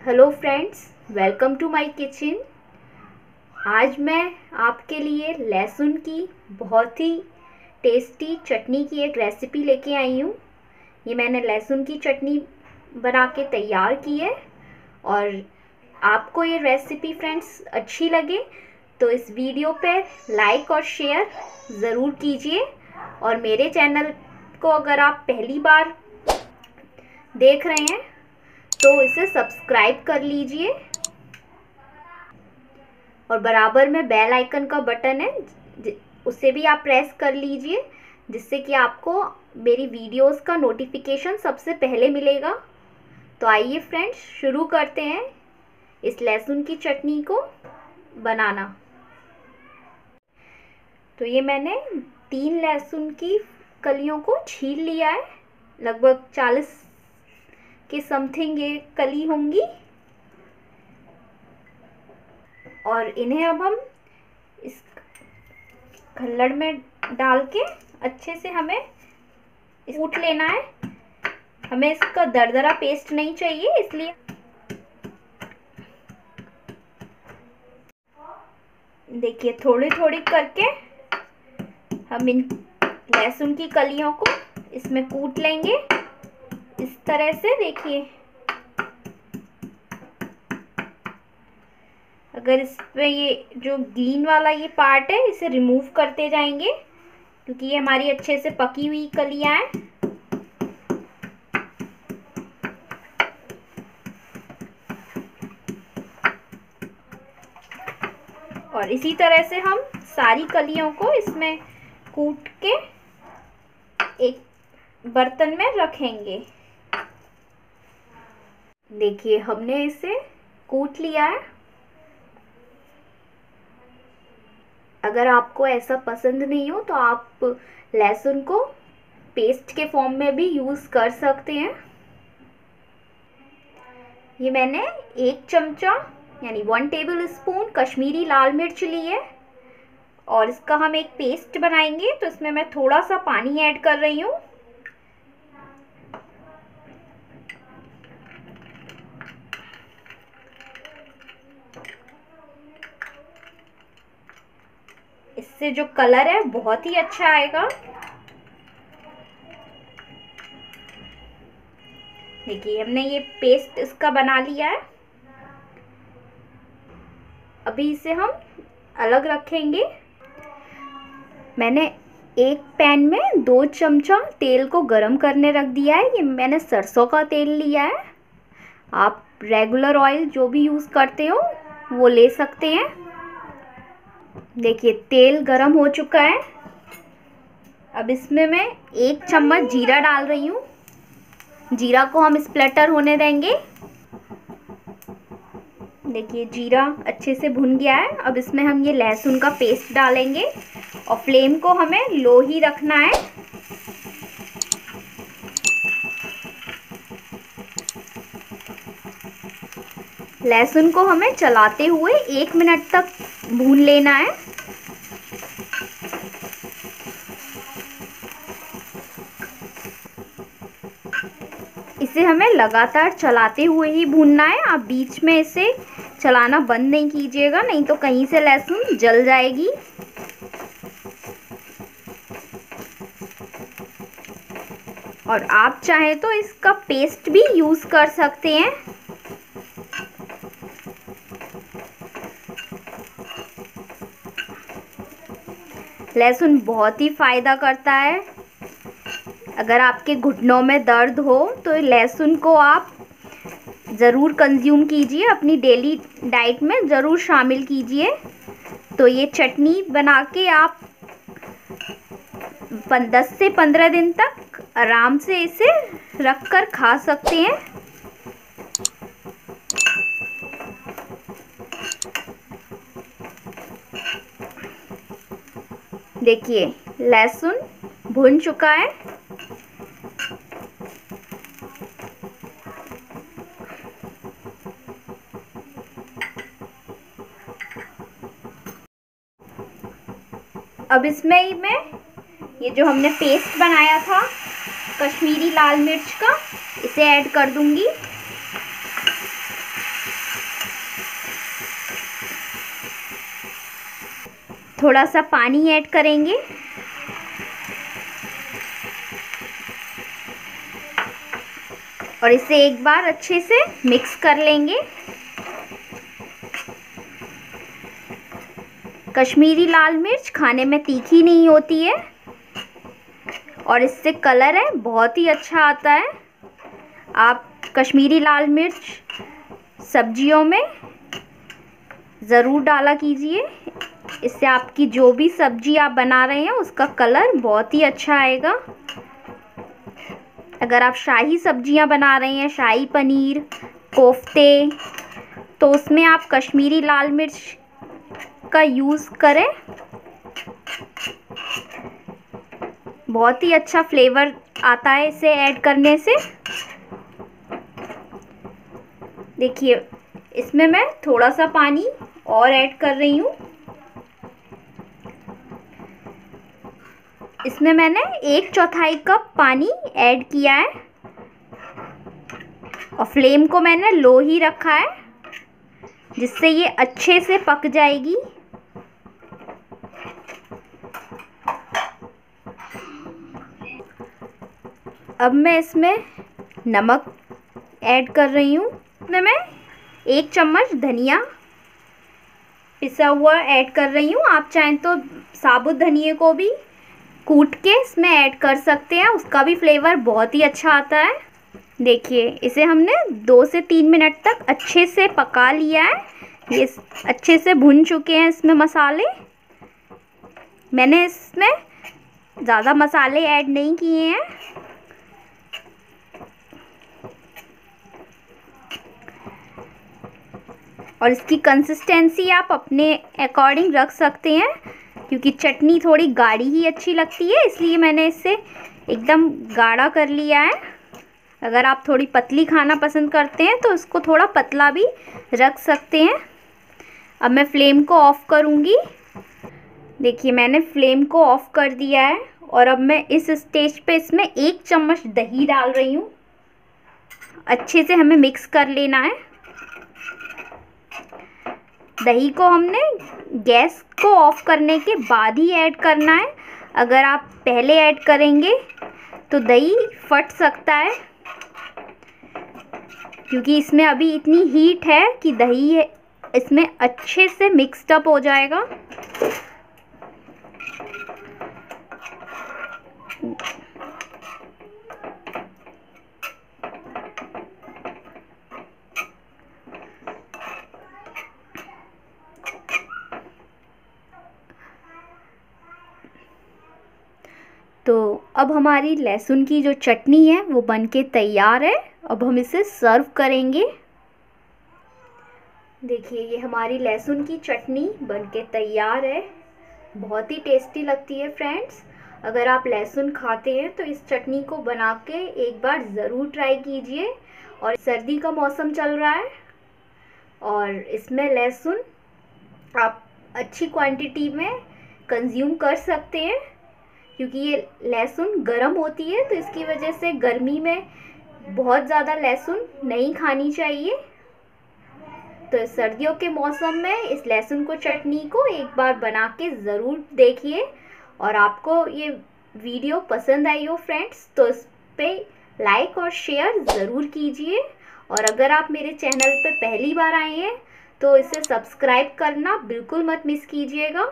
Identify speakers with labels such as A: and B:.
A: Hello friends welcome to my kitchen आज मैं आपके लिए लहसुन की बहुत ही टेस्टी चटनी की एक रेसिपी लेके आई हूँ। ये मैंने लहसुन की चटनी बना के तैयार की है। और आपको ये रेसिपी फ्रेंड्स अच्छी लगे तो इस वीडियो पे लाइक और शेयर ज़रूर कीजिए। और मेरे चैनल को अगर आप पहली बार देख रहे हैं तो इसे सब्सक्राइब कर लीजिए। और बराबर में बेल आइकन का बटन है उसे भी आप प्रेस कर लीजिए, जिससे कि आपको मेरी वीडियोस का नोटिफिकेशन सबसे पहले मिलेगा। तो आइए फ्रेंड्स, शुरू करते हैं इस लहसुन की चटनी को बनाना। तो ये मैंने तीन लहसुन की कलियों को छील लिया है। लगभग चालीस के समथिंग ये कली होंगी। और इन्हें अब हम इस खल्लड़ में डाल के अच्छे से हमें कूट लेना है। हमें इसका दरदरा पेस्ट नहीं चाहिए, इसलिए देखिए थोड़ी थोड़ी करके हम इन लहसुन की कलियों को इसमें कूट लेंगे। इस तरह से देखिए। अगर इस पे ये जो ग्रीन वाला ये पार्ट है, इसे रिमूव करते जाएँगे, क्योंकि ये हमारी अच्छे से पकी हुई कलियाँ हैं। और इसी तरह से हम सारी कलियों को इसमें कूट के बर्तन में रखेंगे। देखिए, हमने इसे कूट लिया है। अगर आपको ऐसा पसंद नहीं हो तो आप लहसुन को पेस्ट के फॉर्म में भी यूज़ कर सकते हैं। ये मैंने एक चमचा, यानी वन टेबल स्पून कश्मीरी लाल मिर्च ली है और इसका हम एक पेस्ट बनाएँगे। तो इसमें मैं थोड़ा सा पानी ऐड कर रही हूँ। इससे जो कलर है, बहुत ही अच्छा आएगा। देखिए, हमने ये पेस्ट इसका बना लिया है। अभी इसे हम अलग रखेंगे। मैंने एक पैन में दो चमचा तेल को गरम करने रख दिया है। ये मैंने सरसों का तेल लिया है। आप रेगुलर ऑयल जो भी यूज़ करते हो, वो ले सकते हैं। देखिए, तेल गरम हो चुका है। अब इसमें मैं एक चम्मच जीरा डाल रही हूँ। जीरा को हम स्प्लेटर होने देंगे। देखिए, जीरा अच्छे से भुन गया है। अब इसमें हम ये लहसुन का पेस्ट डालेंगे और फ्लेम को हमें लो ही रखना है। लहसुन को हमें चलाते हुए एक मिनट तक भून लेना है। इसे हमें लगातार चलाते हुए ही भूनना है। आप बीच में इसे चलाना बंद नहीं कीजिएगा, नहीं तो कहीं से लहसुन जल जाएगी। और आप चाहें तो इसका पेस्ट भी यूज़ कर सकते हैं। लहसुन बहुत ही फ़ायदा करता है। अगर आपके घुटनों में दर्द हो तो लहसुन को आप ज़रूर कंज्यूम कीजिए। अपनी डेली डाइट में ज़रूर शामिल कीजिए। तो ये चटनी बना के आप दस से पंद्रह दिन तक आराम से इसे रख कर खा सकते हैं। देखिए, लहसुन भुन चुका है। अब इसमें ही मैं, ये जो हमने पेस्ट बनाया था, कश्मीरी लाल मिर्च का, इसे ऐड कर दूँगी। थोड़ा सा पानी ऐड करेंगे। और इसे एक बार अच्छे से मिक्स कर लेंगे। कश्मीरी लाल मिर्च खाने में तीखी नहीं होती है। और इससे कलर है, बहुत ही अच्छा आता है। आप कश्मीरी लाल मिर्च सब्जियों में ज़रूर डाला कीजिए। इससे आपकी जो भी सब्ज़ी आप बना रहे हैं, उसका कलर बहुत ही अच्छा आएगा। अगर आप शाही सब्ज़ियाँ बना रहे हैं, शाही पनीर, कोफ्ते तो उसमें आप कश्मीरी लाल मिर्च का यूज़ करें। बहुत ही अच्छा फ्लेवर आता है इसे ऐड करने से। देखिए, इसमें मैं थोड़ा सा पानी और ऐड कर रही हूँ। इसमें मैंने एक चौथाई कप पानी ऐड किया है। और फ्लेम को मैंने लो ही रखा है, जिससे ये अच्छे से पक जाएगी। अब मैं इसमें नमक ऐड कर रही हूँ। इसमें मैं एक चम्मच धनिया पिसा हुआ ऐड कर रही हूँ। आप चाहें तो साबुत धनिए को भी कूट के इसमें ऐड कर सकते हैं। उसका भी फ्लेवर बहुत ही अच्छा आता है। देखिए, इसे हमने दो से तीन मिनट तक अच्छे से पका लिया है। ये अच्छे से भुन चुके हैं इसमें मसाले। मैंने इसमें ज़्यादा मसाले ऐड नहीं किए हैं। और इसकी कंसिस्टेंसी आप अपने अकॉर्डिंग रख सकते हैं, क्योंकि चटनी थोड़ी गाढ़ी ही अच्छी लगती है, इसलिए मैंने इसे एकदम गाढ़ा कर लिया है। अगर आप थोड़ी पतली खाना पसंद करते हैं तो इसको थोड़ा पतला भी रख सकते हैं। अब मैं फ्लेम को ऑफ़ करूँगी। देखिए, मैंने फ्लेम को ऑफ़ कर दिया है, और अब मैं इस स्टेज पे इसमें एक चम्मच दही डाल रही हूँ। अच्छे से हमें मिक्स कर लेना है। दही को हमने गैस को ऑफ़ करने के बाद ही ऐड करना है। अगर आप पहले ऐड करेंगे तो दही फट सकता है। क्योंकि इसमें अभी इतनी हीट है कि दही इसमें अच्छे से मिक्सड अप हो जाएगा। तो अब हमारी लहसुन की जो चटनी है, वो बन के तैयार है। अब हम इसे सर्व करेंगे। देखिए, ये हमारी लहसुन की चटनी बन के तैयार है। बहुत ही टेस्टी लगती है, फ्रेंड्स। अगर आप लहसुन खाते हैं तो इस चटनी को बना के एक बार ज़रूर ट्राई कीजिए। और सर्दी का मौसम चल रहा है, और इसमें लहसुन आप अच्छी क्वांटिटी में कंज्यूम कर सकते हैं। क्योंकि ये लहसुन गर्म होती है तो इसकी वजह से गर्मी में बहुत ज़्यादा लहसुन नहीं खानी चाहिए। तो सर्दियों के मौसम में इस लहसुन को चटनी को एक बार बना के ज़रूर देखिए और आपको ये वीडियो पसंद आई हो फ्रेंड्स तो इस पर लाइक और शेयर ज़रूर कीजिए। और अगर आप मेरे चैनल पर पहली बार आए हैं तो इसे सब्सक्राइब करना बिल्कुल मत मिस कीजिएगा।